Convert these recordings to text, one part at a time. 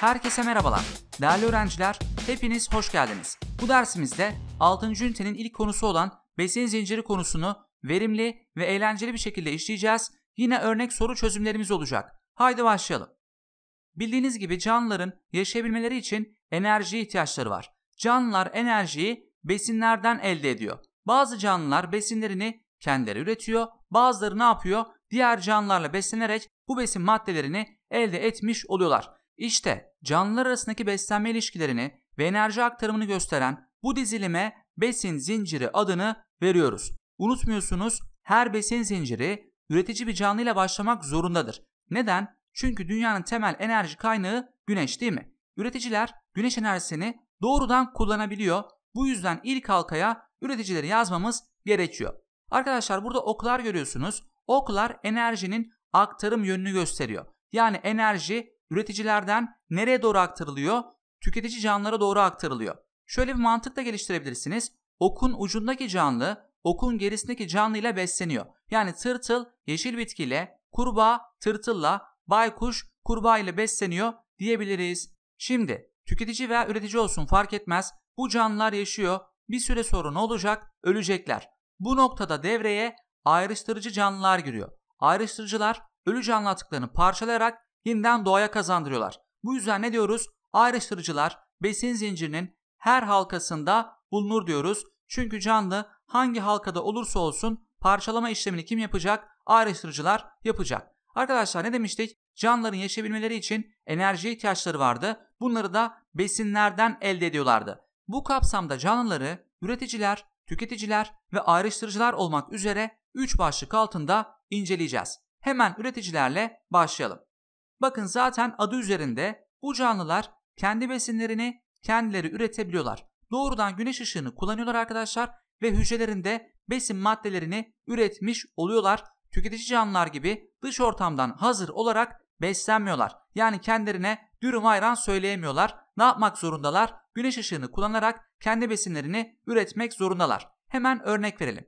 Herkese merhabalar. Değerli öğrenciler, hepiniz hoş geldiniz. Bu dersimizde 6. ünitenin ilk konusu olan besin zinciri konusunu verimli ve eğlenceli bir şekilde işleyeceğiz. Yine örnek soru çözümlerimiz olacak. Haydi başlayalım. Bildiğiniz gibi canlıların yaşayabilmeleri için enerji ihtiyaçları var. Canlılar enerjiyi besinlerden elde ediyor. Bazı canlılar besinlerini kendileri üretiyor. Bazıları ne yapıyor? Diğer canlılarla beslenerek bu besin maddelerini elde etmiş oluyorlar. İşte canlılar arasındaki beslenme ilişkilerini ve enerji aktarımını gösteren bu dizilime besin zinciri adını veriyoruz. Unutmuyorsunuz her besin zinciri üretici bir canlıyla başlamak zorundadır. Neden? Çünkü dünyanın temel enerji kaynağı güneş değil mi? Üreticiler güneş enerjisini doğrudan kullanabiliyor. Bu yüzden ilk halkaya üreticileri yazmamız gerekiyor. Arkadaşlar burada oklar görüyorsunuz. Oklar enerjinin aktarım yönünü gösteriyor. Yani enerji üreticilerden nereye doğru aktarılıyor? Tüketici canlılara doğru aktarılıyor. Şöyle bir mantık da geliştirebilirsiniz. Okun ucundaki canlı okun gerisindeki canlı ile besleniyor. Yani tırtıl yeşil bitkiyle, kurbağa tırtılla, baykuş kurbağa ile besleniyor diyebiliriz. Şimdi tüketici veya üretici olsun fark etmez. Bu canlılar yaşıyor. Bir süre sonra ne olacak? Ölecekler. Bu noktada devreye ayrıştırıcı canlılar giriyor. Ayrıştırıcılar ölü canlı atıklarını parçalayarak yeniden doğaya kazandırıyorlar. Bu yüzden ne diyoruz? Ayrıştırıcılar besin zincirinin her halkasında bulunur diyoruz. Çünkü canlı hangi halkada olursa olsun parçalama işlemini kim yapacak? Ayrıştırıcılar yapacak. Arkadaşlar ne demiştik? Canlıların yaşayabilmeleri için enerji ihtiyaçları vardı. Bunları da besinlerden elde ediyorlardı. Bu kapsamda canlıları üreticiler, tüketiciler ve ayrıştırıcılar olmak üzere 3 başlık altında inceleyeceğiz. Hemen üreticilerle başlayalım. Bakın zaten adı üzerinde bu canlılar kendi besinlerini kendileri üretebiliyorlar. Doğrudan güneş ışığını kullanıyorlar arkadaşlar ve hücrelerinde besin maddelerini üretmiş oluyorlar. Tüketici canlılar gibi dış ortamdan hazır olarak beslenmiyorlar. Yani kendilerine dürüm ayran söyleyemiyorlar. Ne yapmak zorundalar? Güneş ışığını kullanarak kendi besinlerini üretmek zorundalar. Hemen örnek verelim.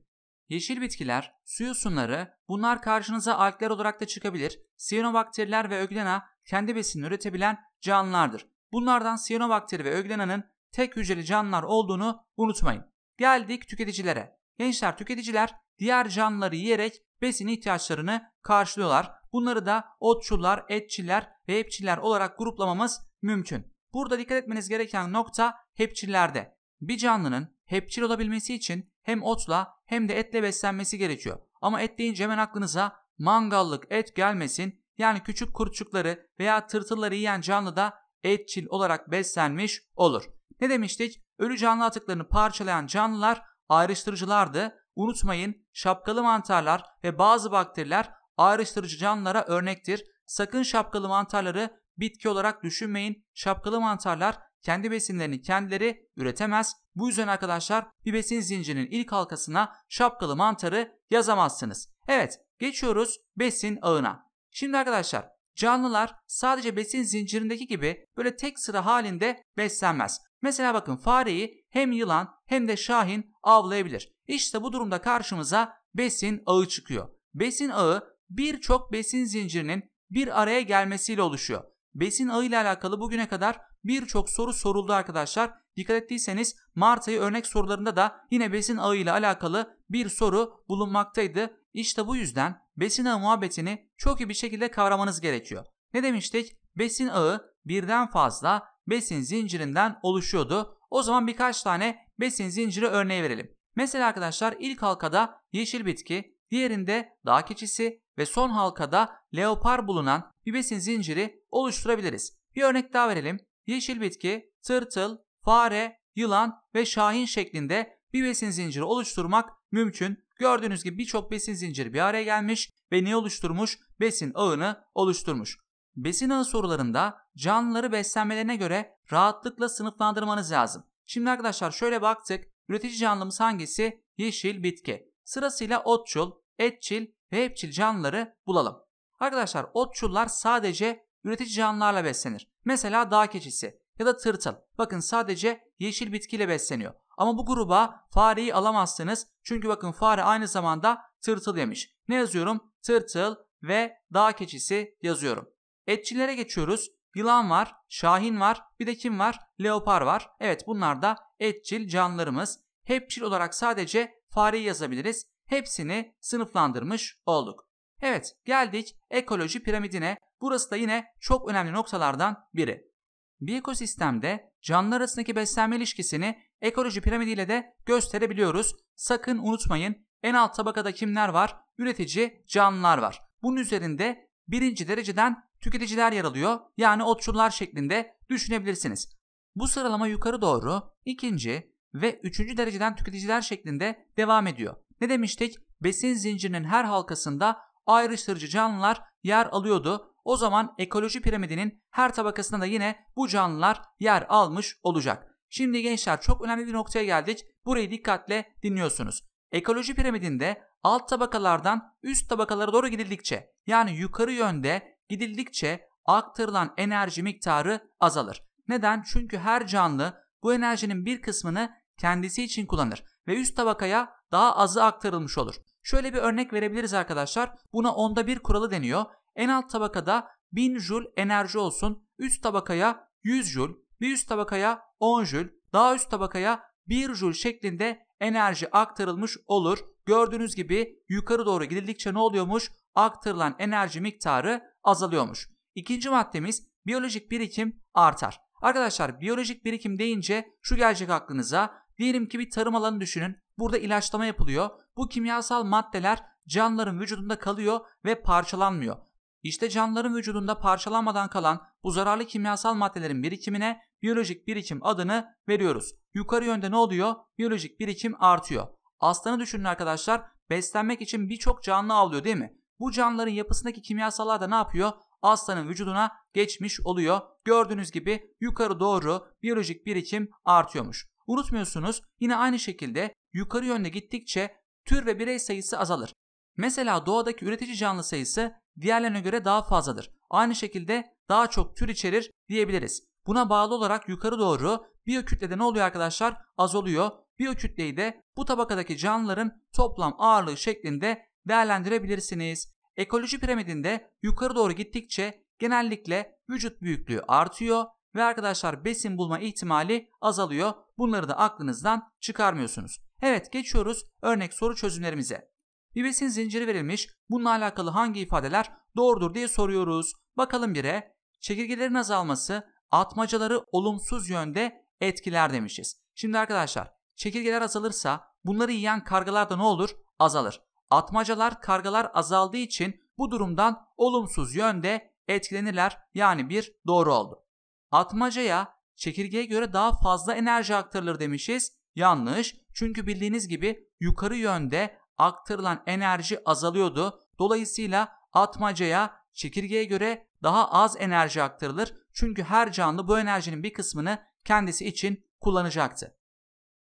Yeşil bitkiler, su yosunları, bunlar karşınıza algler olarak da çıkabilir. Siyanobakteriler ve öglena kendi besinini üretebilen canlılardır. Bunlardan siyanobakteri ve öglenanın tek hücreli canlılar olduğunu unutmayın. Geldik tüketicilere. Gençler tüketiciler diğer canlıları yiyerek besin ihtiyaçlarını karşılıyorlar. Bunları da otçullar, etçiller ve hepçiller olarak gruplamamız mümkün. Burada dikkat etmeniz gereken nokta hepçillerde. Bir canlının hepçil olabilmesi için hem otla hem de etle beslenmesi gerekiyor. Ama et deyince hemen aklınıza mangallık et gelmesin. Yani küçük kurtçukları veya tırtılları yiyen canlı da etçil olarak beslenmiş olur. Ne demiştik? Ölü canlı atıklarını parçalayan canlılar ayrıştırıcılardı. Unutmayın şapkalı mantarlar ve bazı bakteriler ayrıştırıcı canlılara örnektir. Sakın şapkalı mantarları bitki olarak düşünmeyin. Şapkalı mantarlar kendi besinlerini kendileri üretemez. Bu yüzden arkadaşlar bir besin zincirinin ilk halkasına şapkalı mantarı yazamazsınız. Evet geçiyoruz besin ağına. Şimdi arkadaşlar canlılar sadece besin zincirindeki gibi böyle tek sıra halinde beslenmez. Mesela bakın fareyi hem yılan hem de şahin avlayabilir. İşte bu durumda karşımıza besin ağı çıkıyor. Besin ağı birçok besin zincirinin bir araya gelmesiyle oluşuyor. Besin ağı ile alakalı bugüne kadar birçok soru soruldu arkadaşlar. Dikkat ettiyseniz Mart ayı örnek sorularında da yine besin ağı ile alakalı bir soru bulunmaktaydı. İşte bu yüzden besin ağı muhabbetini çok iyi bir şekilde kavramanız gerekiyor. Ne demiştik? Besin ağı birden fazla besin zincirinden oluşuyordu. O zaman birkaç tane besin zinciri örneği verelim. Mesela arkadaşlar ilk halkada yeşil bitki, diğerinde dağ keçisi ve son halkada leopar bulunan bir besin zinciri oluşturabiliriz. Bir örnek daha verelim. Yeşil bitki, tırtıl, fare, yılan ve şahin şeklinde bir besin zinciri oluşturmak mümkün. Gördüğünüz gibi birçok besin zinciri bir araya gelmiş ve ne oluşturmuş? Besin ağını oluşturmuş. Besin ağı sorularında canlıları beslenmelerine göre rahatlıkla sınıflandırmanız lazım. Şimdi arkadaşlar şöyle baktık. Üretici canlımız hangisi? Yeşil bitki. Sırasıyla otçul, etçil ve hepçil canlıları bulalım. Arkadaşlar otçullar sadece üretici canlılarla beslenir. Mesela dağ keçisi ya da tırtıl. Bakın sadece yeşil bitkiyle besleniyor. Ama bu gruba fareyi alamazsınız. Çünkü bakın fare aynı zamanda tırtıl yemiş. Ne yazıyorum? Tırtıl ve dağ keçisi yazıyorum. Etçillere geçiyoruz. Yılan var, şahin var, bir de kim var? Leopar var. Evet bunlar da etçil canlılarımız. Hepçil olarak sadece fareyi yazabiliriz. Hepsini sınıflandırmış olduk. Evet geldik ekoloji piramidine. Burası da yine çok önemli noktalardan biri. Bir ekosistemde canlılar arasındaki beslenme ilişkisini ekoloji piramidiyle de gösterebiliyoruz. Sakın unutmayın en alt tabakada kimler var? Üretici canlılar var. Bunun üzerinde birinci dereceden tüketiciler yer alıyor. Yani otçullar şeklinde düşünebilirsiniz. Bu sıralama yukarı doğru ikinci ve üçüncü dereceden tüketiciler şeklinde devam ediyor. Ne demiştik? Besin zincirinin her halkasında ayrıştırıcı canlılar yer alıyordu. O zaman ekoloji piramidinin her tabakasında da yine bu canlılar yer almış olacak. Şimdi gençler çok önemli bir noktaya geldik. Burayı dikkatle dinliyorsunuz. Ekoloji piramidinde alt tabakalardan üst tabakalara doğru gidildikçe yani yukarı yönde gidildikçe aktarılan enerji miktarı azalır. Neden? Çünkü her canlı bu enerjinin bir kısmını kendisi için kullanır ve üst tabakaya daha azı aktarılmış olur. Şöyle bir örnek verebiliriz arkadaşlar. Buna onda bir kuralı deniyor. En alt tabakada 1000 jül enerji olsun. Üst tabakaya 100 jül, bir üst tabakaya 10 jül, daha üst tabakaya 1 jül şeklinde enerji aktarılmış olur. Gördüğünüz gibi yukarı doğru gidildikçe ne oluyormuş? Aktarılan enerji miktarı azalıyormuş. İkinci maddemiz biyolojik birikim artar. Arkadaşlar biyolojik birikim deyince şu gelecek aklınıza. Diyelim ki bir tarım alanı düşünün. Burada ilaçlama yapılıyor. Bu kimyasal maddeler canlıların vücudunda kalıyor ve parçalanmıyor. İşte canlıların vücudunda parçalanmadan kalan bu zararlı kimyasal maddelerin birikimine biyolojik birikim adını veriyoruz. Yukarı yönde ne oluyor? Biyolojik birikim artıyor. Aslanı düşünün arkadaşlar. Beslenmek için birçok canlı avlıyor değil mi? Bu canlıların yapısındaki kimyasallar da ne yapıyor? Aslanın vücuduna geçmiş oluyor. Gördüğünüz gibi yukarı doğru biyolojik birikim artıyormuş. Unutmuyorsunuz yine aynı şekilde yukarı yönde gittikçe tür ve birey sayısı azalır. Mesela doğadaki üretici canlı sayısı diğerlerine göre daha fazladır. Aynı şekilde daha çok tür içerir diyebiliriz. Buna bağlı olarak yukarı doğru biyokütlede ne oluyor arkadaşlar? Azalıyor. Biyokütleyi de bu tabakadaki canlıların toplam ağırlığı şeklinde değerlendirebilirsiniz. Ekoloji piramidinde yukarı doğru gittikçe genellikle vücut büyüklüğü artıyor ve arkadaşlar besin bulma ihtimali azalıyor. Bunları da aklınızdan çıkarmıyorsunuz. Evet geçiyoruz örnek soru çözümlerimize. Bir besin zinciri verilmiş. Bununla alakalı hangi ifadeler doğrudur diye soruyoruz. Bakalım bire. Çekirgelerin azalması atmacaları olumsuz yönde etkiler demişiz. Şimdi arkadaşlar çekirgeler azalırsa bunları yiyen kargalar da ne olur? Azalır. Atmacalar kargalar azaldığı için bu durumdan olumsuz yönde etkilenirler. Yani bir doğru oldu. Atmacaya çekirgeye göre daha fazla enerji aktarılır demişiz. Yanlış. Çünkü bildiğiniz gibi yukarı yönde aktarılan enerji azalıyordu. Dolayısıyla atmacaya çekirgeye göre daha az enerji aktarılır. Çünkü her canlı bu enerjinin bir kısmını kendisi için kullanacaktı.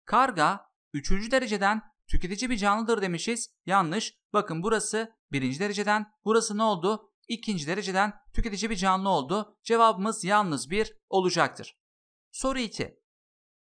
Karga 3. dereceden tüketici bir canlıdır demişiz. Yanlış. Bakın burası 1. dereceden, burası ne oldu? 2. dereceden tüketici bir canlı oldu. Cevabımız yalnız 1 olacaktır. Soru 2.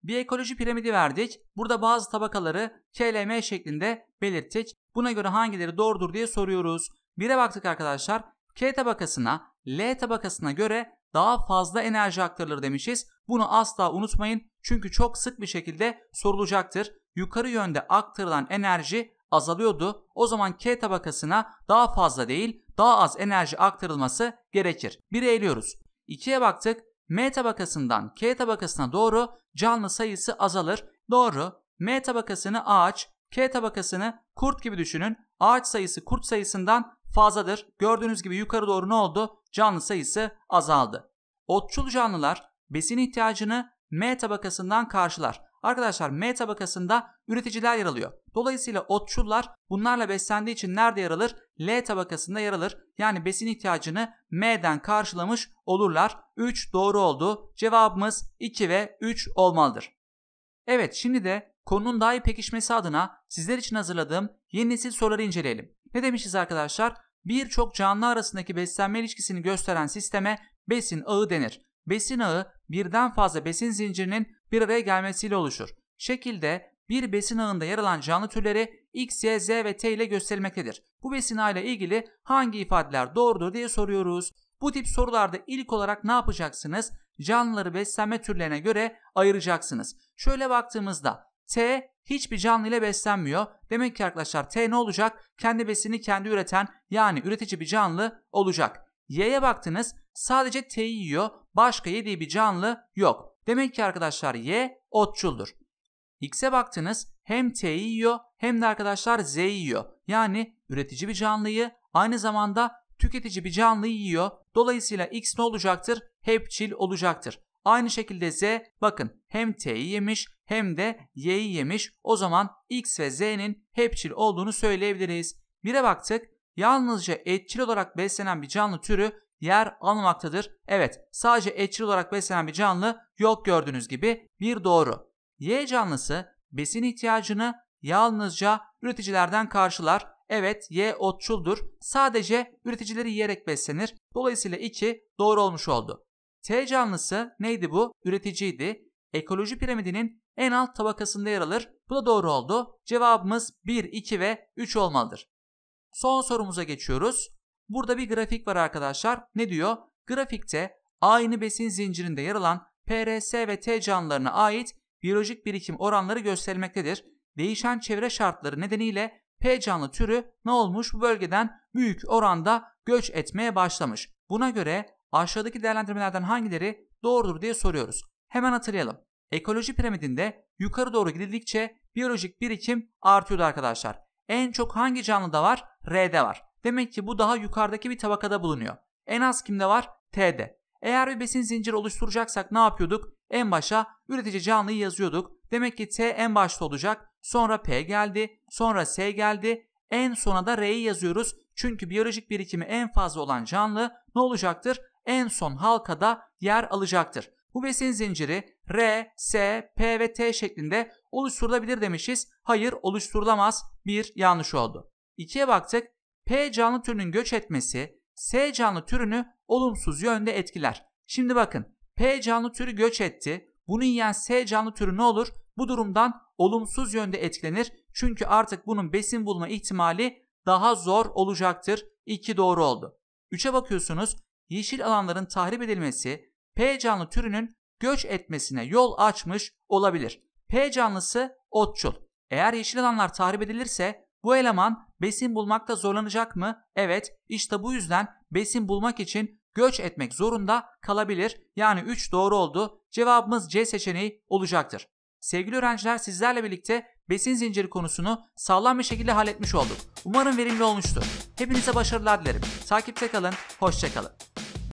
Bir ekoloji piramidi verdik. Burada bazı tabakaları KLM şeklinde belirttik. Buna göre hangileri doğrudur diye soruyoruz. Bire baktık arkadaşlar. K tabakasına L tabakasına göre daha fazla enerji aktarılır demişiz. Bunu asla unutmayın çünkü çok sık bir şekilde sorulacaktır. Yukarı yönde aktarılan enerji azalıyordu. O zaman K tabakasına daha fazla değil daha az enerji aktarılması gerekir. 1'i eliyoruz. 2'ye baktık. M tabakasından K tabakasına doğru canlı sayısı azalır. Doğru. M tabakasını ağaç, K tabakasını kurt gibi düşünün. Ağaç sayısı kurt sayısından fazladır. Gördüğünüz gibi yukarı doğru ne oldu? Canlı sayısı azaldı. Otçul canlılar besin ihtiyacını M tabakasından karşılar. Arkadaşlar M tabakasında üreticiler yer alıyor. Dolayısıyla otçullar bunlarla beslendiği için nerede yer alır? L tabakasında yer alır. Yani besin ihtiyacını M'den karşılamış olurlar. 3 doğru oldu. Cevabımız 2 ve 3 olmalıdır. Evet şimdi de konunun daha iyi pekişmesi adına sizler için hazırladığım yeni nesil soruları inceleyelim. Ne demişiz arkadaşlar? Birçok canlı arasındaki beslenme ilişkisini gösteren sisteme besin ağı denir. Besin ağı birden fazla besin zincirinin bir araya gelmesiyle oluşur. Şekilde bir besin ağında yer alan canlı türleri X, Y, Z ve T ile gösterilmektedir. Bu besin ağı ile ilgili hangi ifadeler doğrudur diye soruyoruz. Bu tip sorularda ilk olarak ne yapacaksınız? Canlıları beslenme türlerine göre ayıracaksınız. Şöyle baktığımızda T hiçbir canlı ile beslenmiyor. Demek ki arkadaşlar T ne olacak? Kendi besini kendi üreten yani üretici bir canlı olacak. Y'ye baktınız sadece T'yi yiyor. Başka yediği bir canlı yok. Demek ki arkadaşlar Y otçuldur. X'e baktınız hem T'yi yiyor hem de arkadaşlar Z'yi yiyor. Yani üretici bir canlıyı aynı zamanda tüketici bir canlıyı yiyor. Dolayısıyla X ne olacaktır? Hepçil olacaktır. Aynı şekilde Z bakın hem T'yi yemiş hem de Y'yi yemiş. O zaman X ve Z'nin hepçil olduğunu söyleyebiliriz. Bire baktık. Yalnızca etçil olarak beslenen bir canlı türü yer almaktadır. Evet sadece etçil olarak beslenen bir canlı yok gördüğünüz gibi bir doğru. Y canlısı besin ihtiyacını yalnızca üreticilerden karşılar. Evet Y otçuldur. Sadece üreticileri yiyerek beslenir. Dolayısıyla 2 doğru olmuş oldu. T canlısı neydi bu? Üreticiydi. Ekoloji piramidinin en alt tabakasında yer alır. Bu da doğru oldu. Cevabımız 1, 2 ve 3 olmalıdır. Son sorumuza geçiyoruz. Burada bir grafik var arkadaşlar. Ne diyor? Grafikte aynı besin zincirinde yer alan PRS ve T canlılarına ait biyolojik birikim oranları gösterilmektedir. Değişen çevre şartları nedeniyle P canlı türü ne olmuş? Bu bölgeden büyük oranda göç etmeye başlamış. Buna göre aşağıdaki değerlendirmelerden hangileri doğrudur diye soruyoruz. Hemen hatırlayalım. Ekoloji piramidinde yukarı doğru gidildikçe biyolojik birikim artıyordu arkadaşlar. En çok hangi canlıda var? R'de var. Demek ki bu daha yukarıdaki bir tabakada bulunuyor. En az kimde var? T'de. Eğer bir besin zinciri oluşturacaksak ne yapıyorduk? En başa üretici canlıyı yazıyorduk. Demek ki T en başta olacak. Sonra P geldi. Sonra S geldi. En sona da R'yi yazıyoruz. Çünkü biyolojik birikimi en fazla olan canlı ne olacaktır? En son halkada yer alacaktır. Bu besin zinciri R, S, P ve T şeklinde oluşturulabilir demişiz. Hayır oluşturulamaz. Bir yanlış oldu. İkiye baktık. P canlı türünün göç etmesi S canlı türünü olumsuz yönde etkiler. Şimdi bakın P canlı türü göç etti. Bunu yiyen S canlı türü ne olur? Bu durumdan olumsuz yönde etkilenir. Çünkü artık bunun besin bulma ihtimali daha zor olacaktır. 2 doğru oldu. 3'e bakıyorsunuz. Yeşil alanların tahrip edilmesi P canlı türünün göç etmesine yol açmış olabilir. P canlısı otçul. Eğer yeşil alanlar tahrip edilirse bu eleman besin bulmakta zorlanacak mı? Evet, işte bu yüzden besin bulmak için göç etmek zorunda kalabilir. Yani 3 doğru oldu. Cevabımız C seçeneği olacaktır. Sevgili öğrenciler sizlerle birlikte besin zinciri konusunu sağlam bir şekilde halletmiş olduk. Umarım verimli olmuştur. Hepinize başarılar dilerim. Takipte kalın, hoşçakalın.